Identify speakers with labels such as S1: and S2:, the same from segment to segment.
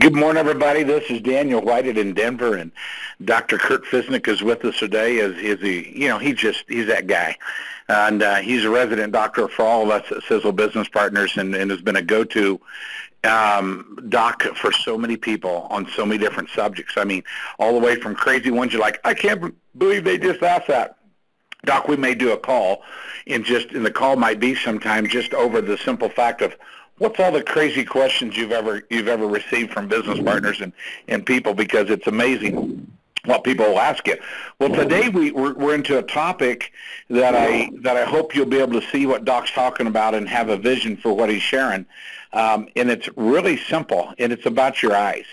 S1: Good morning, everybody. This is Daniel Whited in Denver, and Dr. Kurt Fisnick is with us today. As is he, you know, he just he's that guy, and uh, he's a resident doctor for all of us at Sisel Business Partners, and, and has been a go-to um, doc for so many people on so many different subjects. I mean, all the way from crazy ones you're like, I can't believe they just asked that. Doc, we may do a call, and just and the call might be sometime just over the simple fact of what's all the crazy questions you've ever you've ever received from business partners and and people because it's amazing what people will ask you. Well, today we we're, we're into a topic that I that I hope you'll be able to see what Doc's talking about and have a vision for what he's sharing. Um, and it's really simple, and it's about your eyes.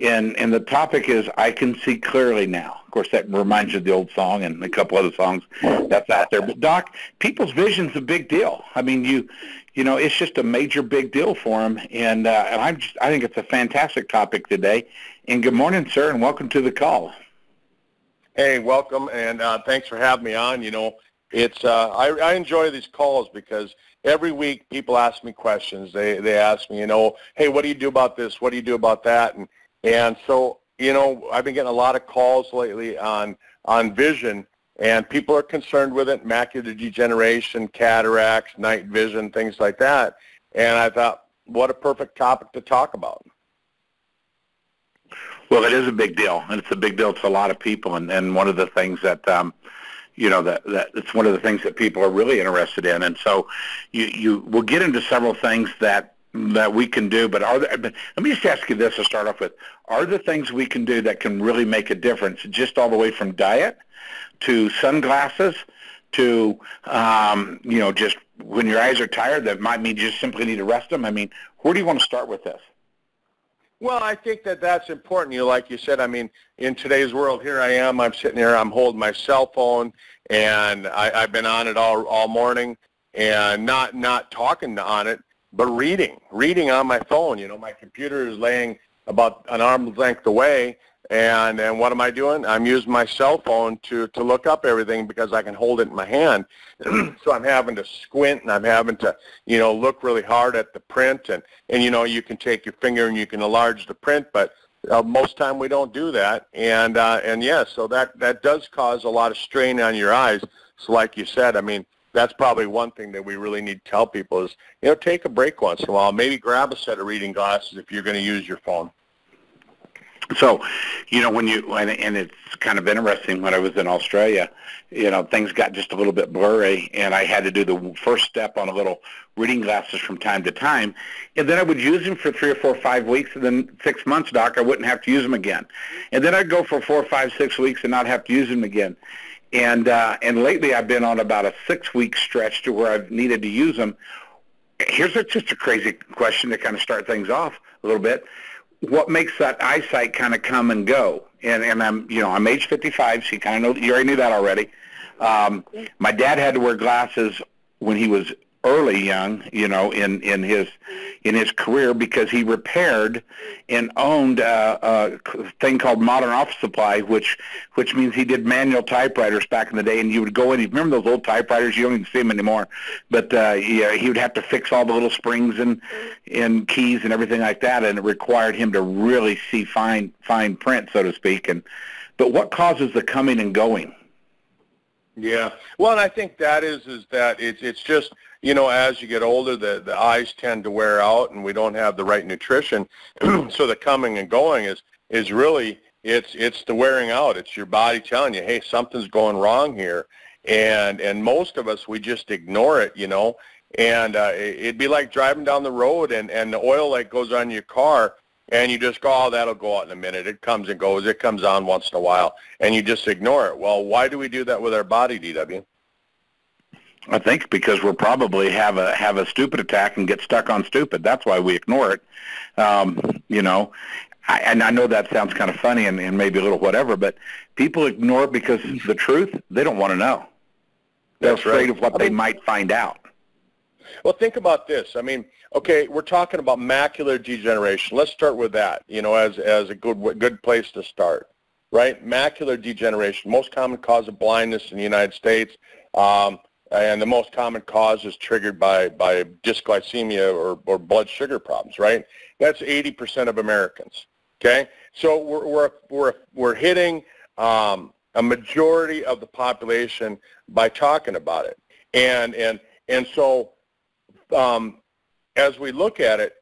S1: And and the topic is I can see clearly now. Of course, that reminds you of the old song and a couple other songs that's out there. But Doc, people's vision's a big deal. I mean, you you know, it's just a major big deal for them, and uh, and I'm just I think it's a fantastic topic today. And good morning, sir, and welcome to the call.
S2: Hey, welcome, and uh, thanks for having me on. You know, it's uh, I, I enjoy these calls because every week people ask me questions. They they ask me, you know, hey, what do you do about this? What do you do about that? And and so you know, I've been getting a lot of calls lately on on vision, and people are concerned with it, macular degeneration, cataracts, night vision, things like that. And I thought, what a perfect topic to talk about.
S1: Well, it is a big deal, and it's a big deal to a lot of people. And, and one of the things that um, you know that that it's one of the things that people are really interested in. And so, you you will get into several things that that we can do. But are there, but let me just ask you this to start off with: Are there things we can do that can really make a difference? Just all the way from diet to sunglasses to um, you know just when your eyes are tired, that might mean you just simply need to rest them. I mean, where do you want to start with this?
S2: Well, I think that that's important. You like you said, I mean, in today's world, here I am. I'm sitting here. I'm holding my cell phone, and I, I've been on it all all morning, and not not talking on it, but reading, reading on my phone. You know, my computer is laying about an arm's length away, and and what am I doing? I'm using my cell phone to to look up everything because I can hold it in my hand. so I'm having to squint and I'm having to you know look really hard at the print and and you know you can take your finger and you can enlarge the print, but uh, most time we don't do that. And uh, and yes, yeah, so that that does cause a lot of strain on your eyes. So like you said, I mean that's probably one thing that we really need to tell people is, you know, take a break once in a while. Maybe grab a set of reading glasses if you're going to use your phone.
S1: So, you know, when you and, and it's kind of interesting when I was in Australia, you know, things got just a little bit blurry, and I had to do the first step on a little reading glasses from time to time, and then I would use them for three or four, five weeks, and then six months, doc, I wouldn't have to use them again, and then I'd go for four, five, six weeks and not have to use them again, and uh, and lately I've been on about a six-week stretch to where I've needed to use them. Here's a, just a crazy question to kind of start things off a little bit what makes that eyesight kind of come and go? And and I'm you know I'm age 55, so you kind of know you already knew that already. Um, my dad had to wear glasses when he was early young, you know, in in his in his career because he repaired and owned a, a thing called Modern Office Supply, which which means he did manual typewriters back in the day. And you would go in, you remember those old typewriters? You don't even see them anymore. But uh, yeah, he would have to fix all the little springs and and keys and everything like that, and it required him to really see fine fine print, so to speak. And but what causes the coming and going?
S2: Yeah. Well, and I think that is is that it's it's just you know as you get older the the eyes tend to wear out and we don't have the right nutrition, so the coming and going is is really it's it's the wearing out. It's your body telling you, hey, something's going wrong here, and and most of us we just ignore it, you know. And uh, it'd be like driving down the road and and the oil light goes on your car and you just go, oh, that'll go out in a minute. It comes and goes. It comes on once in a while, and you just ignore it. Well, why do we do that with our body, DW?
S1: I think because we'll probably have a have a stupid attack and get stuck on stupid. That's why we ignore it. Um, you know, I, and I know that sounds kind of funny and, and maybe a little whatever, but people ignore it because the truth they don't want to know. They're That's afraid right. of what they might find out.
S2: Well, think about this. I mean, okay, we're talking about macular degeneration. Let's start with that, you know, as, as a good, good place to start, right? Macular degeneration, most common cause of blindness in the United States. Um, and the most common cause is triggered by, by dysglycemia or, or blood sugar problems, right? That's 80% of Americans, okay? So we're, we're, we're, we're hitting um, a majority of the population by talking about it. And, and, and so um, as we look at it,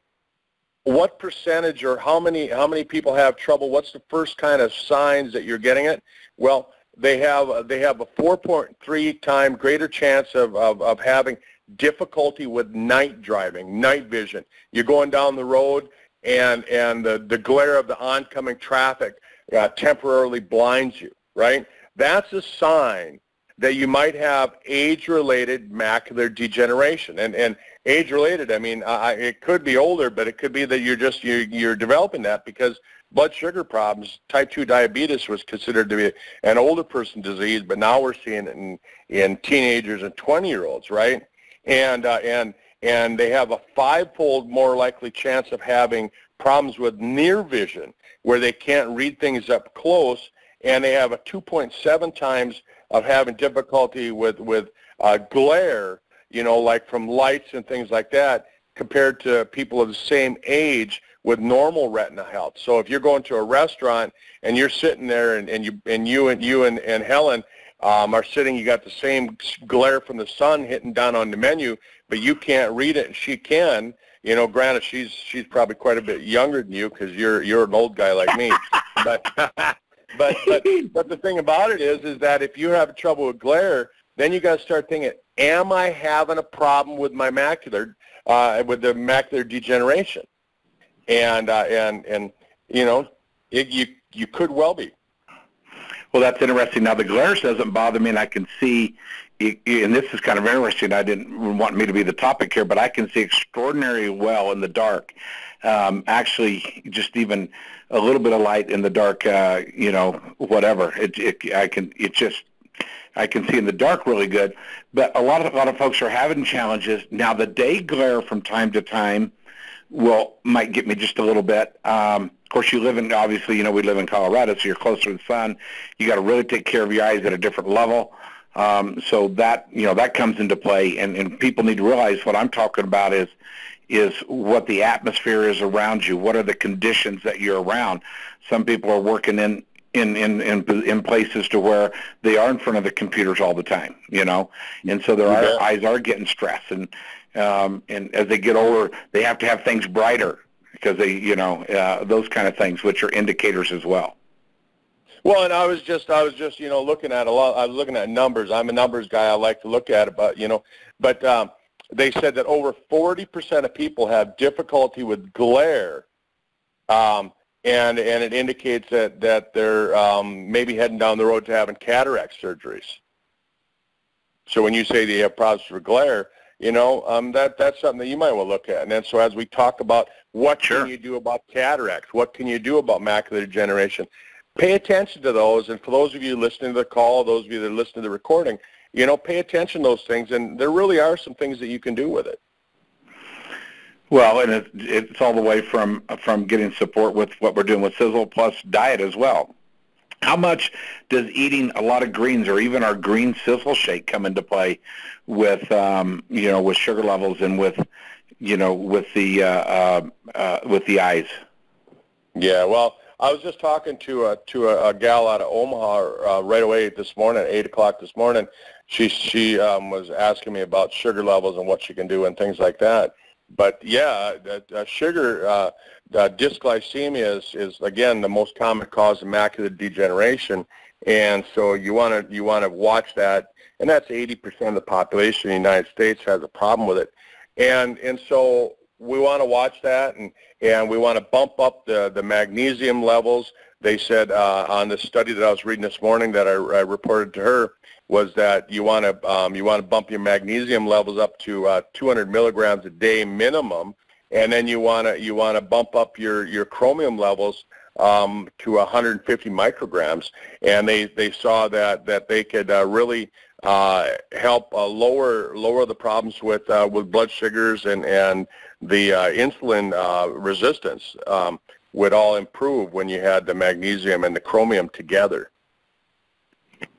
S2: what percentage or how many how many people have trouble? What's the first kind of signs that you're getting it? Well, they have they have a 4.3 time greater chance of, of, of having difficulty with night driving, night vision. You're going down the road and and the, the glare of the oncoming traffic uh, temporarily blinds you, right? That's a sign that you might have age-related macular degeneration. And, and age-related, I mean, I, it could be older, but it could be that you're just, you're, you're developing that because blood sugar problems, type 2 diabetes was considered to be an older person disease, but now we're seeing it in, in teenagers and 20-year-olds, right? And, uh, and, and they have a five-fold more likely chance of having problems with near vision where they can't read things up close, and they have a 2.7 times of having difficulty with with uh, glare, you know, like from lights and things like that, compared to people of the same age with normal retina health. So if you're going to a restaurant and you're sitting there and, and you and you and you and, and Helen um, are sitting, you got the same glare from the sun hitting down on the menu, but you can't read it and she can. You know, granted, she's she's probably quite a bit younger than you because you're you're an old guy like me, but but but but the thing about it is is that if you're having trouble with glare, then you got to start thinking, am I having a problem with my macular uh, with the macular degeneration? And uh, and and you know, it, you you could well be.
S1: Well, that's interesting. Now the glare doesn't bother me, and I can see, and this is kind of interesting. I didn't want me to be the topic here, but I can see extraordinarily well in the dark. Um, actually, just even a little bit of light in the dark, uh, you know, whatever. It, it, I can, it just, I can see in the dark really good. But a lot of a lot of folks are having challenges now. The day glare from time to time will might get me just a little bit. Um, of course, you live in obviously, you know, we live in Colorado, so you're closer to the sun. You got to really take care of your eyes at a different level. Um, so that you know that comes into play, and, and people need to realize what I'm talking about is is what the atmosphere is around you. What are the conditions that you're around? Some people are working in in, in, in, in places to where they are in front of the computers all the time, you know, and so their yeah. eyes are getting stressed, and um, and as they get older, they have to have things brighter because they, you know, uh, those kind of things, which are indicators as well.
S2: Well, and I was just, I was just, you know, looking at a lot. I was looking at numbers. I'm a numbers guy. I like to look at it, but you know, but um, they said that over 40% of people have difficulty with glare, um, and and it indicates that that they're um, maybe heading down the road to having cataract surgeries. So when you say they have problems with glare, you know um, that that's something that you might want to look at. And then so as we talk about what sure. can you do about cataracts, what can you do about macular degeneration, pay attention to those. And for those of you listening to the call, those of you that are listening to the recording, you know, pay attention to those things, and there really are some things that you can do with it.
S1: Well, and it, it's all the way from from getting support with what we're doing with Sisel plus diet as well. How much does eating a lot of greens or even our green Sisel shake come into play with um, you know with sugar levels and with you know with the uh, uh, uh, with the eyes?
S2: Yeah, well, I was just talking to a to a, a gal out of Omaha uh, right away this morning eight o'clock this morning. She she um, was asking me about sugar levels and what she can do and things like that. But yeah, uh, sugar uh, uh, dysglycemia is, is again the most common cause of macular degeneration, and so you want to you want to watch that. And that's 80% of the population in the United States has a problem with it, and and so we want to watch that and, and we want to bump up the, the magnesium levels. They said uh, on the study that I was reading this morning that I, I reported to her was that you want to um, you want to bump your magnesium levels up to uh, 200 milligrams a day minimum, and then you want to you want to bump up your your chromium levels um, to 150 micrograms, and they they saw that that they could uh, really uh, help uh, lower lower the problems with uh, with blood sugars and and the uh, insulin uh, resistance um, would all improve when you had the magnesium and the chromium together.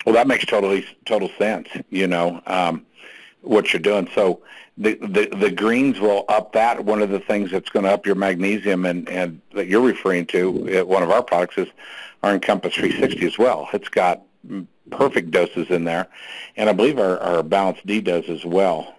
S1: Well, that makes totally total sense. You know, um, what you're doing. So the, the the greens will up that. One of the things that's going to up your magnesium and and that you're referring to, uh, one of our products is our Encompass 360 as well. It's got perfect doses in there, and I believe our, our Balance D does as well.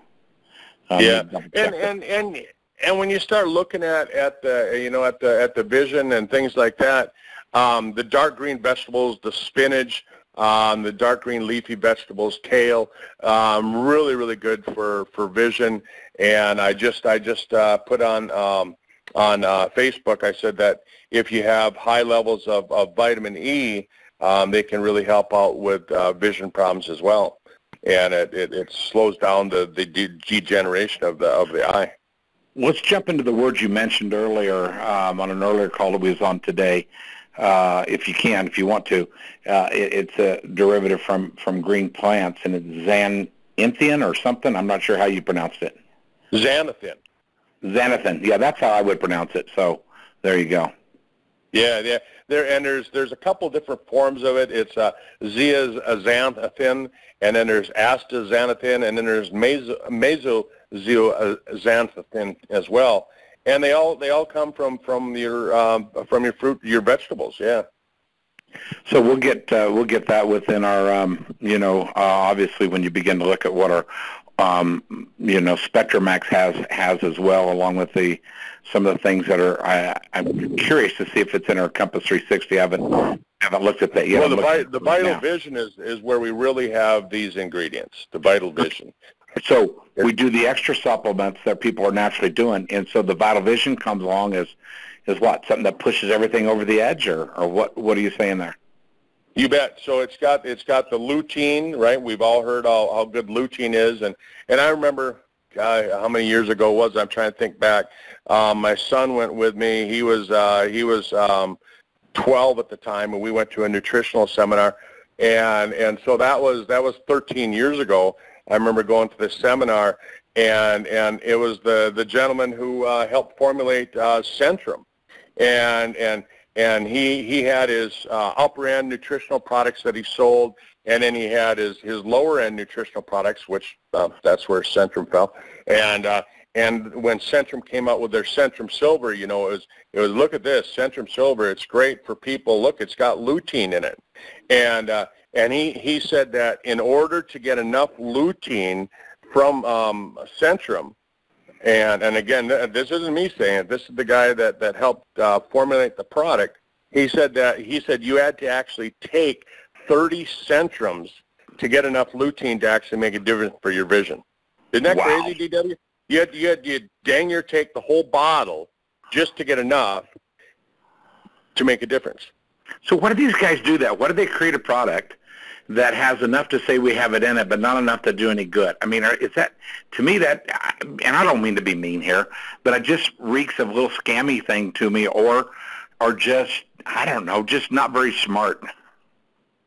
S2: Um, yeah, and and and and when you start looking at at the you know at the at the vision and things like that, um, the dark green vegetables, the spinach, um, the dark green leafy vegetables, kale, um, really really good for for vision. And I just I just uh, put on um, on uh, Facebook. I said that if you have high levels of, of vitamin E, um, they can really help out with uh, vision problems as well. And it, it, it slows down the, the degeneration of the of the eye.
S1: Let's jump into the words you mentioned earlier um, on an earlier call that we was on today. Uh, if you can, if you want to, uh, it, it's a derivative from, from green plants, and it's xanthine or something. I'm not sure how you pronounced it.
S2: Xanthine.
S1: Xanthine. Yeah, that's how I would pronounce it. So there you go.
S2: Yeah, yeah. There and there's there's a couple different forms of it. It's uh, zeaxanthin, and then there's astaxanthin, and then there's meso mesozeaxanthin as well. And they all they all come from from your um, from your fruit your vegetables. Yeah.
S1: So we'll get uh, we'll get that within our um, you know uh, obviously when you begin to look at what our um, you know, SpectraMax has has as well, along with the some of the things that are. I, I'm curious to see if it's in our Compass 360. I haven't haven't looked at that yet.
S2: Well, the, vi- the Vital Vision is is where we really have these ingredients. The Vital Vision.
S1: So we do the extra supplements that people are naturally doing, and so the Vital Vision comes along as is what something that pushes everything over the edge, or or what? What are you saying there?
S2: You bet. So it's got it's got the lutein, right? We've all heard how, how good lutein is, and and I remember uh, how many years ago was I'm trying to think back. Um, my son went with me. He was uh, he was um, 12 at the time, and we went to a nutritional seminar, and and so that was that was 13 years ago. I remember going to this seminar, and and it was the the gentleman who uh, helped formulate uh, Centrum, and and and he he had his uh, upper end nutritional products that he sold, and then he had his his lower end nutritional products, which uh, that's where Centrum fell. And uh, and when Centrum came out with their Centrum Silver, you know, it was it was look at this Centrum Silver. It's great for people. Look, it's got lutein in it, and uh, and he he said that in order to get enough lutein from um, Centrum, and and again, this isn't me saying it. This is the guy that that helped uh, formulate the product. He said that he said you had to actually take 30 centrums to get enough lutein to actually make a difference for your vision. Isn't that wow. crazy, DW? You had, you had you dang near take the whole bottle just to get enough to make a difference.
S1: So why do these guys do that? Why do they create a product that has enough to say we have it in it, but not enough to do any good. I mean, is that to me that, and I don't mean to be mean here, but it just reeks of a little scammy thing to me, or, or just I don't know, just not very smart.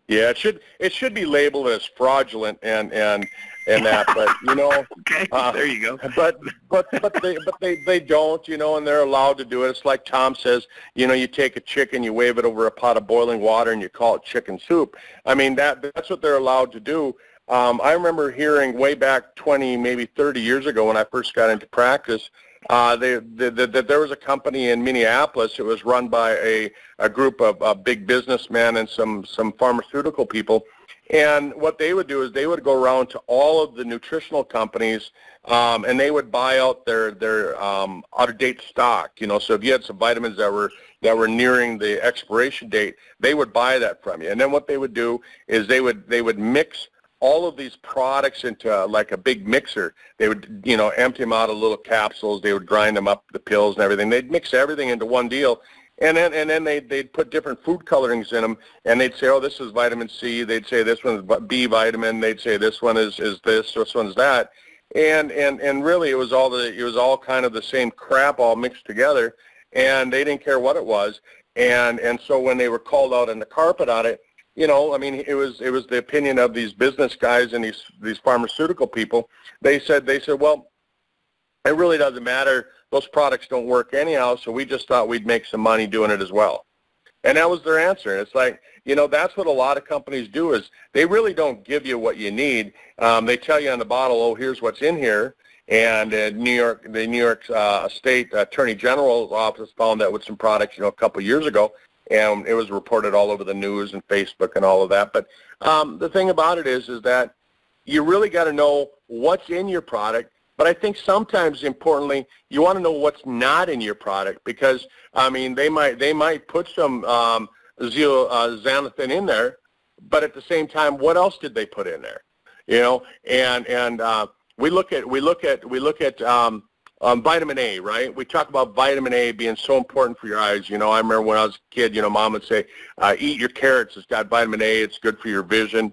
S2: Yeah, it should it should be labeled as fraudulent and and and that, but you know,
S1: okay, uh, there you go.
S2: But but but they but they they don't, you know, and they're allowed to do it. It's like Tom says, you know, you take a chicken, you wave it over a pot of boiling water, and you call it chicken soup. I mean, that that's what they're allowed to do. Um, I remember hearing way back 20, maybe 30 years ago when I first got into practice, uh, they, the, the, the, there was a company in Minneapolis. It was run by a, a group of uh, big businessmen and some, some pharmaceutical people and what they would do is they would go around to all of the nutritional companies, um, and they would buy out their their um, out of date stock. You know, so if you had some vitamins that were that were nearing the expiration date, they would buy that from you. And then what they would do is they would they would mix all of these products into uh, like a big mixer. They would, you know, empty them out of little capsules. They would grind them up, the pills and everything. They'd mix everything into one deal, and then and then they they'd put different food colorings in them, and they'd say, oh, this is vitamin C. They'd say this one's B vitamin. They'd say this one is is this. This one's that. And and and really, it was all the it was all kind of the same crap all mixed together, and they didn't care what it was. And and so when they were called out on the carpet on it, you know, I mean, it was it was the opinion of these business guys and these these pharmaceutical people. They said they said, well, it really doesn't matter those products don't work anyhow, so we just thought we'd make some money doing it as well. And that was their answer. And It's like, you know, that's what a lot of companies do is they really don't give you what you need. Um, they tell you on the bottle, oh, here's what's in here. And uh, New York, the New York uh, State Attorney General's office found that with some products, you know, a couple of years ago, and it was reported all over the news and Facebook and all of that. But um, the thing about it is, is that you really got to know what's in your product. But I think sometimes, importantly, you want to know what's not in your product because I mean they might they might put some um, zero uh, xanthan in there, but at the same time, what else did they put in there? You know, and and uh, we look at we look at we look at um, um, vitamin A, right? We talk about vitamin A being so important for your eyes. You know, I remember when I was a kid, you know, mom would say, uh, "Eat your carrots. It's got vitamin A. It's good for your vision."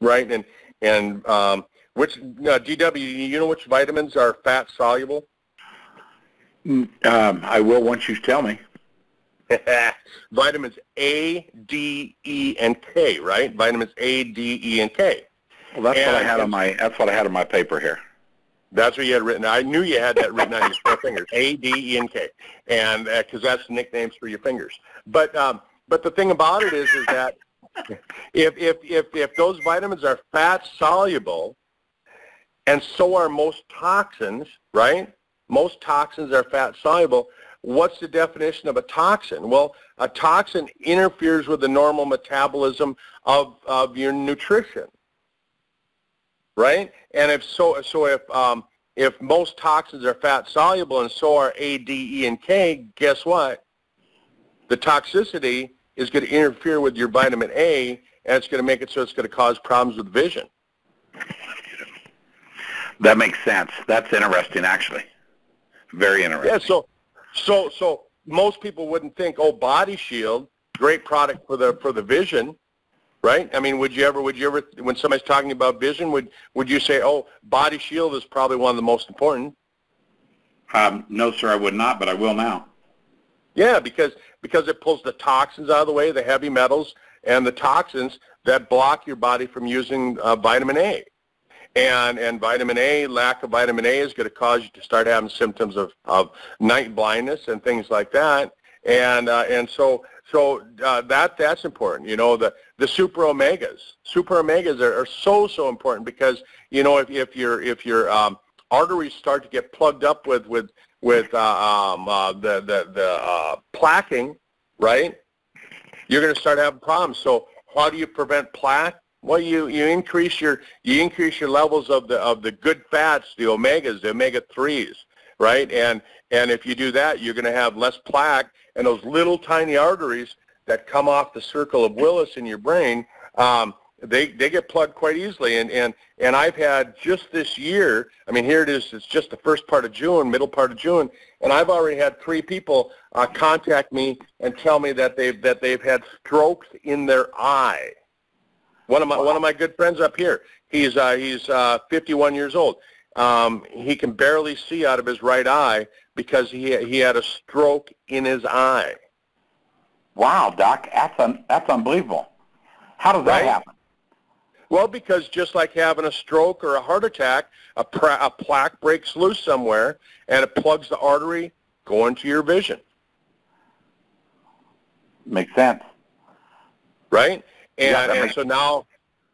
S2: Right? And and um, which uh, DW, you know which vitamins are fat soluble?
S1: Mm, um, I will once you tell me.
S2: vitamins A, D, E, and K, right? Vitamins A, D, E, and
S1: K. Well, that's and, what I had on my that's what I had on my paper here.
S2: That's what you had written. I knew you had that written on your four fingers. A, D, E, and K, and because uh, that's nicknames for your fingers. But um, but the thing about it is is that if if if if those vitamins are fat soluble, and so are most toxins, right? Most toxins are fat soluble what's the definition of a toxin? Well, a toxin interferes with the normal metabolism of, of your nutrition, right? And if so, so if, um, if most toxins are fat soluble and so are A, D, E, and K, guess what? The toxicity is going to interfere with your vitamin A, and it's going to make it so it's going to cause problems with vision.
S1: That makes sense. That's interesting, actually. Very interesting.
S2: Yeah. So so so most people wouldn't think, oh, Body Shield, great product for the for the vision, right? I mean, would you ever would you ever when somebody's talking about vision, would would you say, oh, Body Shield is probably one of the most important?
S1: Um, no, sir, I would not, but I will now.
S2: Yeah, because because it pulls the toxins out of the way, the heavy metals and the toxins that block your body from using uh, vitamin A. And, and vitamin A, lack of vitamin A is going to cause you to start having symptoms of, of night blindness and things like that. And, uh, and so, so uh, that, that's important. You know, the, the super omegas, super omegas are, are so, so important because, you know, if, if your, if your um, arteries start to get plugged up with, with, with uh, um, uh, the, the, the uh, plaquing, right, you're going to start having problems. So how do you prevent plaque? Well, you, you increase your you increase your levels of the of the good fats, the omegas, the omega threes, right? And and if you do that, you're going to have less plaque, and those little tiny arteries that come off the circle of Willis in your brain, um, they they get plugged quite easily. And and and I've had just this year. I mean, here it is. It's just the first part of June, middle part of June, and I've already had three people uh, contact me and tell me that they've that they've had strokes in their eye one of my one of my good friends up here. He's uh, he's uh, 51 years old. Um, he can barely see out of his right eye because he he had a stroke in his eye.
S1: Wow, doc, that's un, that's unbelievable. How does that happen?
S2: Well, because just like having a stroke or a heart attack, a, pra- a plaque breaks loose somewhere and it plugs the artery going to your vision.
S1: Makes sense.
S2: Right? And, yeah, and so now,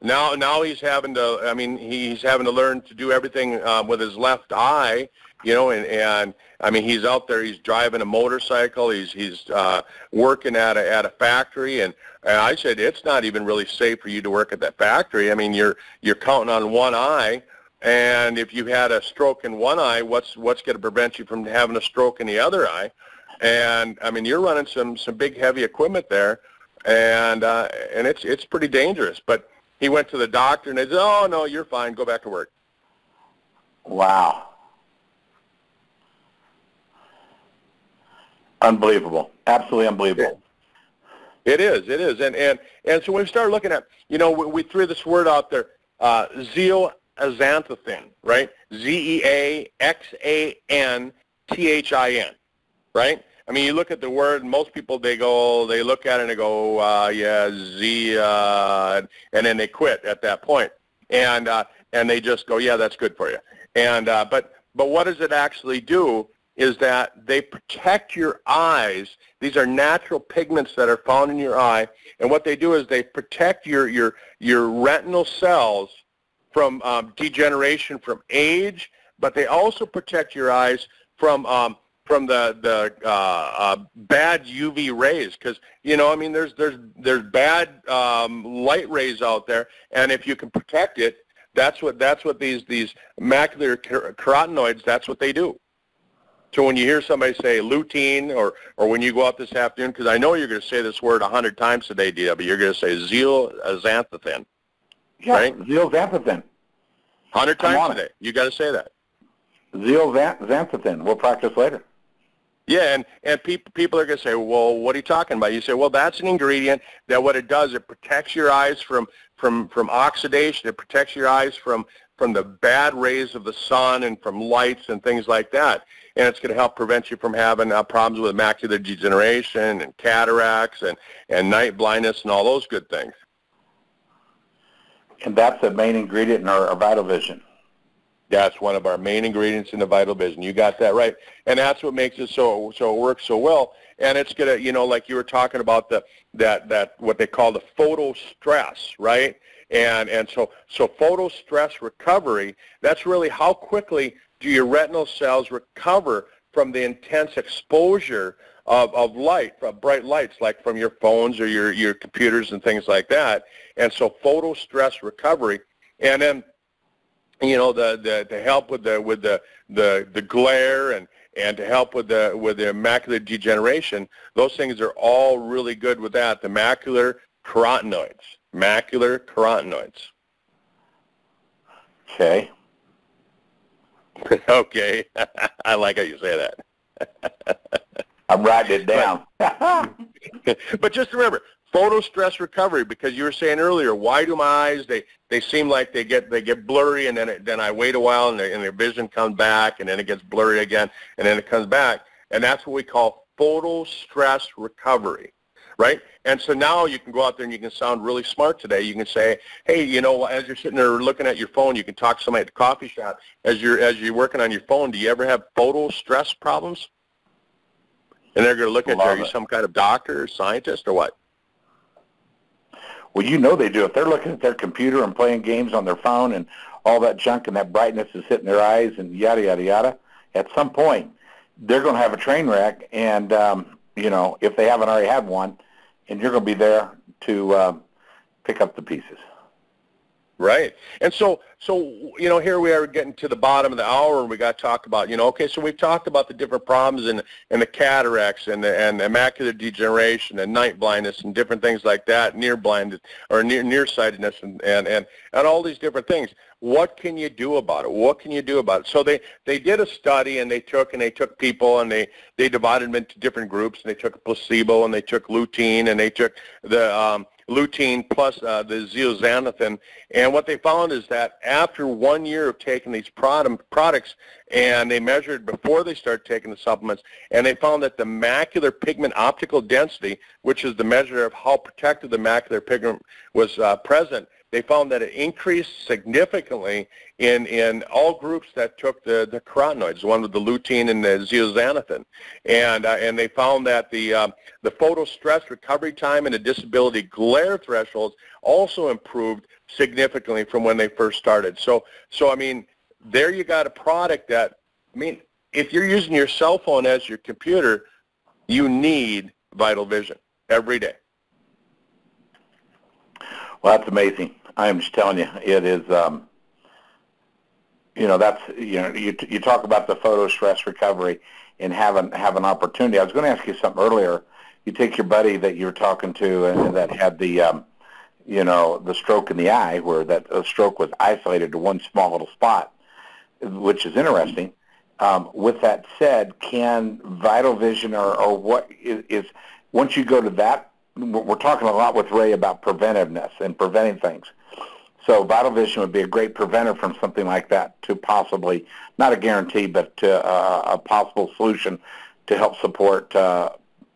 S2: now, now he's having to. I mean, he's having to learn to do everything um, with his left eye. You know, and and I mean, he's out there. He's driving a motorcycle. He's he's uh, working at a at a factory, and, and I said it's not even really safe for you to work at that factory. I mean, you're you're counting on one eye. And if you had a stroke in one eye, what's what's going to prevent you from having a stroke in the other eye? And I mean, you're running some some big heavy equipment there and uh, and it's it's pretty dangerous. But he went to the doctor and they said, "Oh no, you're fine. Go back to work."
S1: Wow. Unbelievable. Absolutely unbelievable.
S2: It is. It is. And and and so when we started looking at, you know, we, we threw this word out there, uh, zeaxanthin, right? Z E A X A N T H I N, right? I mean, you look at the word, most people, they go, they look at it and they go, uh, yeah, Z, uh, and then they quit at that point. And, uh, and they just go, yeah, that's good for you. And, uh, but, but what does it actually do? is that they protect your eyes. These are natural pigments that are found in your eye, and what they do is they protect your your your retinal cells from um, degeneration from age, but they also protect your eyes from um, from the the uh, uh, bad UV rays because you know I mean there's there's there's bad um, light rays out there, and if you can protect it, that's what that's what these these macular carotenoids that's what they do. So when you hear somebody say lutein or, or when you go out this afternoon, because I know you're going to say this word a hundred times today, DW, you're going to say zeaxanthin.
S1: Yeah, right? zeaxanthin.
S2: Hundred times today. You got to say that.
S1: Zeaxanthin. We'll practice later.
S2: Yeah, and, and people people are going to say, well, what are you talking about? You say, well, that's an ingredient that what it does, it protects your eyes from, from, from oxidation. It protects your eyes from, from the bad rays of the sun and from lights and things like that. And it's going to help prevent you from having uh, problems with macular degeneration and cataracts and, and night blindness and all those good things.
S1: And that's the main ingredient in our, our Vital Vision.
S2: That's one of our main ingredients in the Vital Vision. You got that right. And that's what makes it so so it works so well. And it's gonna, you know, like you were talking about the that that what they call the photo stress, right? And and so so photo stress recovery, that's really how quickly do your retinal cells recover from the intense exposure of, of light, of bright lights, like from your phones or your, your computers and things like that. And so photo stress recovery. And then, you know, the, the, to help with the, with the, the, the glare and, and to help with the, with the macular degeneration, those things are all really good with that. The macular carotenoids, macular carotenoids.
S1: Okay.
S2: okay. I like how you say that.
S1: I'm writing it down.
S2: but just remember, photo stress recovery because you were saying earlier, why do my eyes they they seem like they get they get blurry and then it, then I wait a while and, and their vision comes back and then it gets blurry again and then it comes back and that's what we call photo stress recovery right? And so now you can go out there and you can sound really smart today. You can say, hey, you know, as you're sitting there looking at your phone, you can talk to somebody at the coffee shop. As you're as you're working on your phone, do you ever have photo stress problems? And they're going to look at you. Are you some kind of doctor or scientist or what?
S1: Well, you know they do. If they're looking at their computer and playing games on their phone and all that junk and that brightness is hitting their eyes and yada, yada, yada, at some point they're going to have a train wreck. And, um, you know, if they haven't already had one, and you're going to be there to uh, pick up the pieces.
S2: Right. And so, so you know, here we are getting to the bottom of the hour, and we got to talk about, you know, okay, so we've talked about the different problems and and the cataracts and the, and the macular degeneration and night blindness and different things like that, near blindness or near nearsightedness and, and and and all these different things. What can you do about it? What can you do about it? So they they did a study and they took and they took people and they they divided them into different groups and they took a placebo and they took lutein and they took the um, lutein plus uh, the zeaxanthin. And what they found is that after one year of taking these product, products, and they measured before they started taking the supplements, and they found that the macular pigment optical density, which is the measure of how protected the macular pigment was uh, present, they found that it increased significantly in, in all groups that took the, the carotenoids, one with the lutein and the zeaxanthin. And, uh, and they found that the, um, the photo stress recovery time and the disability glare thresholds also improved significantly from when they first started. So, so I mean, there you got a product that, I mean, if you're using your cell phone as your computer, you need Vital Vision every day.
S1: Well, that's amazing. I'm just telling you, it is. Um, you know, that's you know, you you talk about the photo stress recovery and have an have an opportunity. I was going to ask you something earlier. You take your buddy that you were talking to and that had the, um, you know, the stroke in the eye, where that uh, stroke was isolated to one small little spot, which is interesting. Um, with that said, can Vital Vision or, or what is, is once you go to that, we're talking a lot with Ray about preventiveness and preventing things. So Vital Vision would be a great preventer from something like that to possibly, not a guarantee, but to, uh, a possible solution to help support, uh,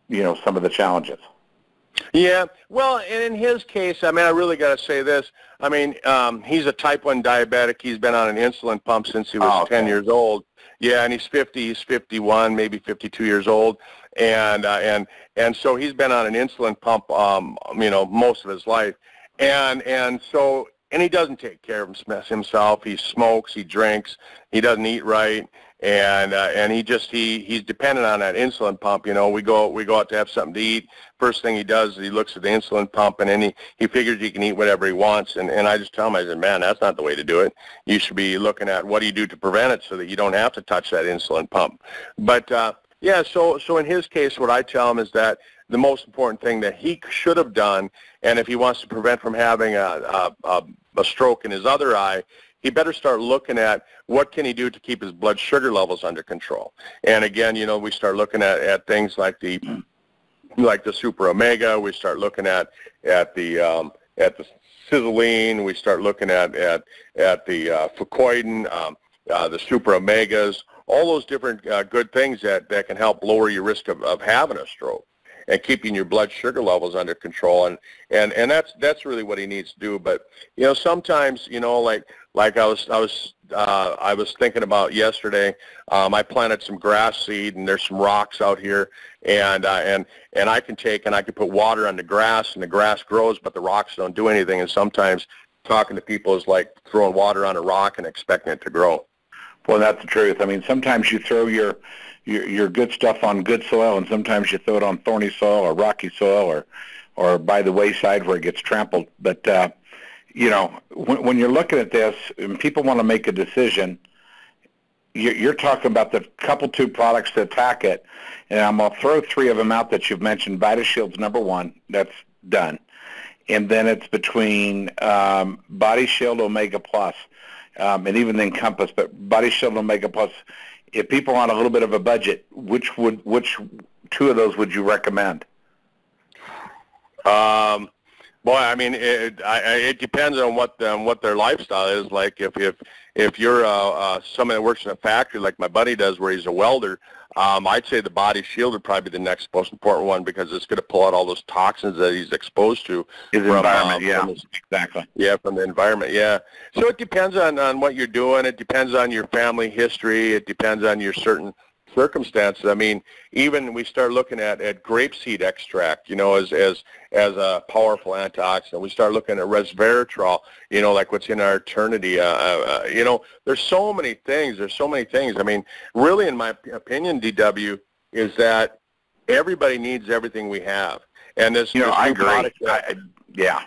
S1: you know, some of the challenges.
S2: Yeah, well, and in his case, I mean, I really got to say this. I mean, um, he's a type 1 diabetic. He's been on an insulin pump since he was oh, okay. 10 years old. Yeah, and he's 50, he's 51, maybe 52 years old, and uh, and and so he's been on an insulin pump, um, you know, most of his life, and and so and he doesn't take care of himself. He smokes, he drinks, he doesn't eat right, and uh, and he just he he's dependent on that insulin pump. You know, we go we go out to have something to eat. First thing he does is he looks at the insulin pump, and then he he figures he can eat whatever he wants. And and I just tell him, I said, man, that's not the way to do it. You should be looking at what do you do to prevent it so that you don't have to touch that insulin pump. But uh, yeah, so so in his case, what I tell him is that the most important thing that he should have done, and if he wants to prevent from having a, a, a, stroke in his other eye, he better start looking at what can he do to keep his blood sugar levels under control. And again, you know, we start looking at, at things like the like the super omega. We start looking at at the um, at the cisalline. We start looking at at at the uh, fucoidan, um, uh, the super omegas, all those different uh, good things that that can help lower your risk of, of having a stroke and keeping your blood sugar levels under control. And and and that's that's really what he needs to do. But you know sometimes you know like like I was I was uh, I was thinking about yesterday um, I planted some grass seed and there's some rocks out here. And uh, and and I can take and I can put water on the grass and the grass grows but the rocks don't do anything. And sometimes talking to people is like throwing water on a rock and expecting it to grow.
S1: Well, that's the truth. I mean, sometimes you throw your your, your good stuff on good soil, and sometimes you throw it on thorny soil or rocky soil or or by the wayside where it gets trampled. But uh, you know, when, when you're looking at this, and people want to make a decision, you're, you're talking about the couple two products to attack it, and I'm gonna throw three of them out that you've mentioned. VitaShield's number one. That's done, and then it's between um, Body Shield Omega Plus, um, and even the Encompass. But Body Shield Omega Plus if people on a little bit of a budget, which would which two of those would you recommend?
S2: Um, boy, I mean, it, I, it depends on what um, what their lifestyle is. Like if if if you're uh, uh, someone that works in a factory, like my buddy does, where he's a welder, um, I'd say the body shield would probably be the next most important one because it's going to pull out all those toxins that he's exposed to.
S1: His from, environment, um, yeah, his, exactly.
S2: Yeah, from the environment, yeah. So it depends on, on what you're doing. It depends on your family history. It depends on your certain circumstances. I mean, even we start looking at, at grapeseed extract, you know, as, as, as a powerful antioxidant. We start looking at resveratrol, you know, like what's in our eternity. Uh, uh, you know, there's so many things. There's so many things. I mean, really, in my opinion, DW, is that everybody needs everything we have. And this,
S1: you know,
S2: this
S1: I agree.
S2: Product,
S1: I, yeah.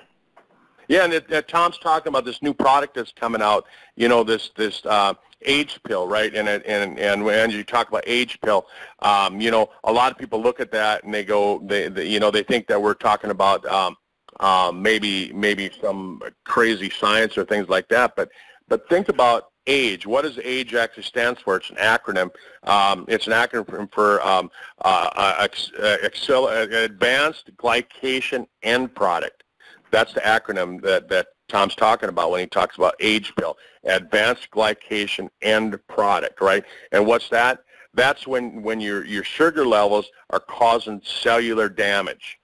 S2: Yeah, and it, uh, Tom's talking about this new product that's coming out. You know, this this uh, age pill, right? And and and when you talk about age pill, um, you know, a lot of people look at that and they go, they, they you know, they think that we're talking about um, um, maybe maybe some crazy science or things like that. But but think about age. What does age actually stands for? It's an acronym. Um, it's an acronym for um, uh, uh, uh, Advanced Glycation End Product. That's the acronym that, that Tom's talking about when he talks about age pill, advanced glycation end product, right? And what's that? That's when, when your, your sugar levels are causing cellular damage.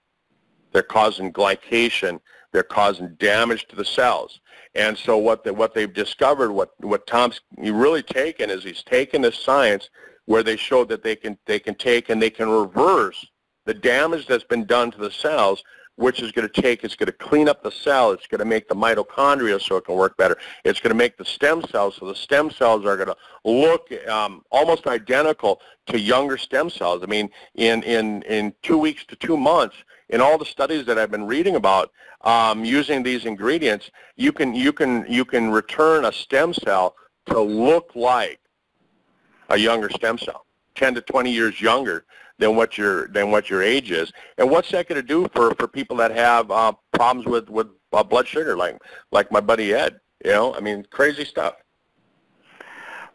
S2: They're causing glycation. They're causing damage to the cells. And so what, the, what they've discovered, what, what Tom's really taken is he's taken this science where they showed that they can, they can take and they can reverse the damage that's been done to the cells which is going to take, it's going to clean up the cell, it's going to make the mitochondria so it can work better, it's going to make the stem cells so the stem cells are going to look um, almost identical to younger stem cells. I mean, in, in, in two weeks to two months, in all the studies that I've been reading about um, using these ingredients, you can, you, can, you can return a stem cell to look like a younger stem cell, 10 to 20 years younger than what your than what your age is. And what's that going to do for for people that have uh, problems with with uh, blood sugar, like like my buddy Ed? You know, I mean, crazy stuff.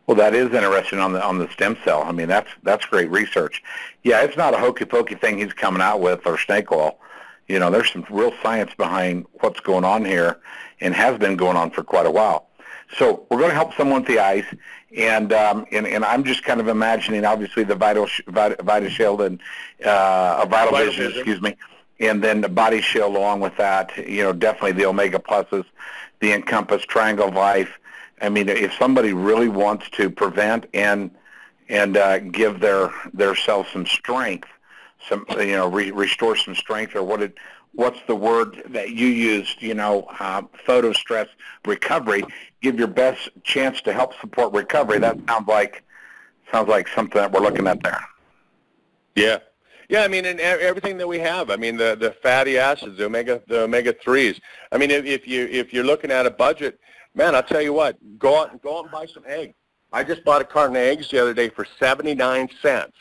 S1: Well, that is interesting on the on the stem cell. I mean, that's that's great research. Yeah, it's not a hokey pokey thing he's coming out with or snake oil. You know, there's some real science behind what's going on here, and has been going on for quite a while. So we're going to help someone with the eyes, and um, and, and I'm just kind of imagining, obviously, the Vital Vital Shield and uh, a Vital, Vital Vision, Vision, excuse me, and then the Body Shield along with that. You know, definitely the Omega Pluses, the Encompass Triangle of Life. I mean, if somebody really wants to prevent and and uh, give their their self some strength, some you know re- restore some strength or what did what's the word that you used? You know, uh, photo stress recovery. Give your best chance to help support recovery. That sounds like sounds like something that we're looking at there.
S2: Yeah, yeah, I mean, and everything that we have. I mean, the the fatty acids, the omega the omega threes. I mean, if, if you if you're looking at a budget, man, I'll tell you what, go out go out and buy some eggs. I just bought a carton of eggs the other day for seventy nine cents.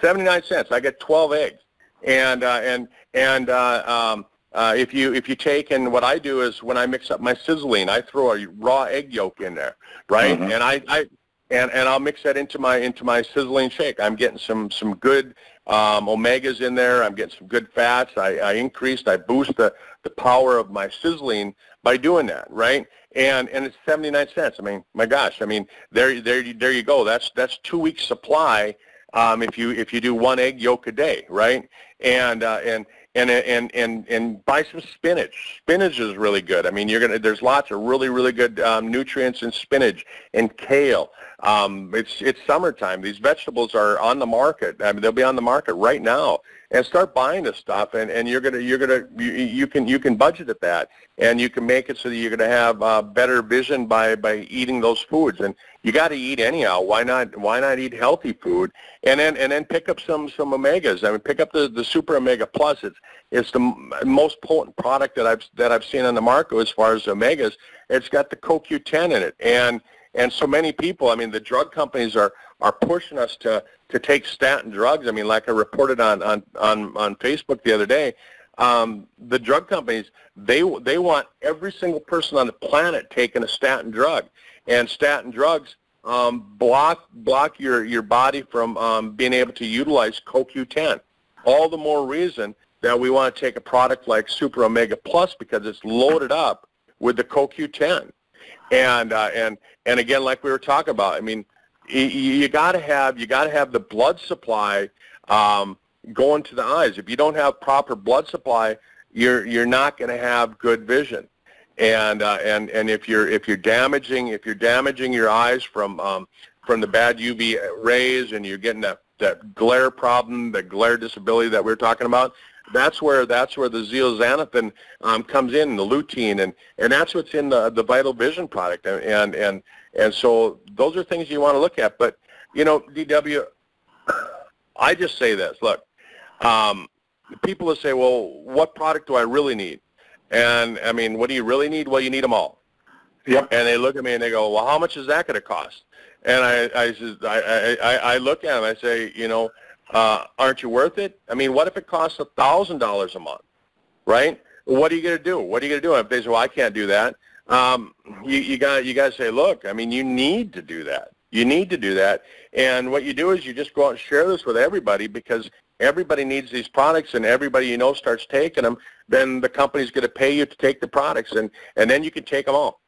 S2: Seventy nine cents. I get twelve eggs, and uh, and and uh, um, uh, if you if you take and what I do is when I mix up my sizzling, I throw a raw egg yolk in there, right? Mm-hmm. And I, I and and I'll mix that into my into my sizzling shake. I'm getting some some good um, omegas in there. I'm getting some good fats. I, I increased, I boost the, the power of my sizzling by doing that, right? And and it's 79 cents. I mean, my gosh, I mean, there there there you go. That's that's two weeks supply um, if you if you do one egg yolk a day, right? And uh, and and and and and buy some spinach. Spinach is really good. I mean, you're gonna. There's lots of really really good um, nutrients in spinach and kale. Um, it's it's summertime. These vegetables are on the market. I mean, they'll be on the market right now. And start buying this stuff, and, and you're gonna you're gonna you, you can you can budget at that, and you can make it so that you're gonna have uh, better vision by by eating those foods. And you got to eat anyhow. Why not why not eat healthy food? And then and then pick up some some omegas. I mean, pick up the the super omega plus. It's it's the most potent product that I've that I've seen on the market as far as omegas. It's got the CoQ10 in it, and and so many people, I mean, the drug companies are, are pushing us to, to take statin drugs. I mean, like I reported on, on, on, on Facebook the other day, um, the drug companies, they, they want every single person on the planet taking a statin drug. And statin drugs um, block, block your, your body from um, being able to utilize CoQ10. All the more reason that we want to take a product like Super Omega Plus because it's loaded up with the CoQ10. And uh, and and again, like we were talking about, I mean, you, you got to have you got to have the blood supply um, going to the eyes. If you don't have proper blood supply, you're you're not going to have good vision. And uh, and and if you're if you're damaging if you're damaging your eyes from um, from the bad UV rays and you're getting that that glare problem, the glare disability that we we're talking about, that's where that's where the zeaxanthin um, comes in, the lutein, and and that's what's in the the Vital Vision product, and and and and so those are things you want to look at. But you know, DW, I just say this: look, um, people will say, well, what product do I really need? And I mean, what do you really need? Well, you need them all.
S1: Yep.
S2: And they look at me and they go, well, how much is that going to cost? And I I, I I I look at them. I say, you know, uh, aren't you worth it? I mean, what if it costs a thousand dollars a month, right? What are you going to do? What are you going to do? And If they say, well, I can't do that, um, you, you got you got to say, look, I mean, you need to do that. You need to do that. And what you do is you just go out and share this with everybody because everybody needs these products and everybody you know starts taking them, then the company's going to pay you to take the products and, and then you can take them all.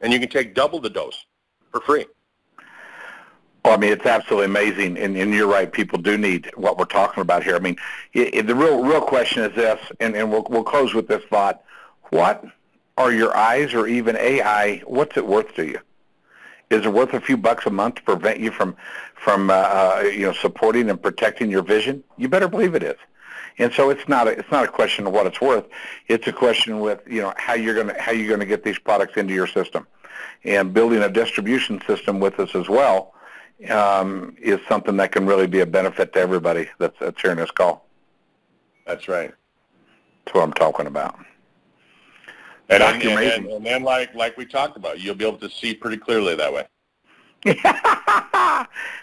S2: And you can take double the dose for free.
S1: Well, I mean, it's absolutely amazing, and, and you're right. People do need what we're talking about here. I mean, it, it, the real real question is this, and, and we'll we'll close with this thought: What are your eyes, or even AI? What's it worth to you? Is it worth a few bucks a month to prevent you from from uh, uh, you know supporting and protecting your vision? You better believe it is. And so it's not a, it's not a question of what it's worth. It's a question with you know how you're gonna how you're gonna get these products into your system, and building a distribution system with us as well um, is something that can really be a benefit to everybody that's, that's hearing this call.
S2: That's right.
S1: That's what I'm talking about.
S2: And, and, and, and, then, like like we talked about, you'll be able to see pretty clearly that way.
S1: I,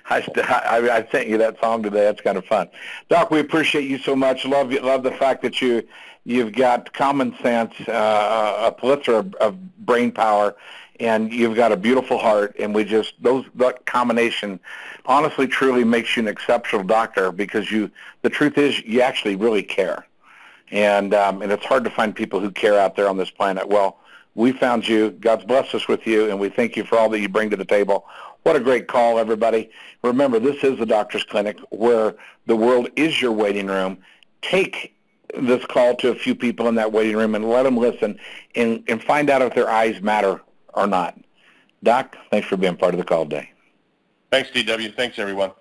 S1: I, I sent you that song today. That's kind of fun, Doc. We appreciate you so much. Love you. love the fact that you you've got common sense, uh, a plethora of, of brain power, and you've got a beautiful heart and we just those that combination honestly truly makes you an exceptional doctor because you the truth is you actually really care. And um, and it's hard to find people who care out there on this planet. Well we found you. God's blessed us with you and we thank you for all that you bring to the table. What a great call everybody. Remember this is the doctor's clinic where the world is your waiting room. Take this call to a few people in that waiting room and let them listen and, and find out if their eyes matter or not. Doc, thanks for being part of the call today.
S2: Thanks, DW. Thanks, everyone.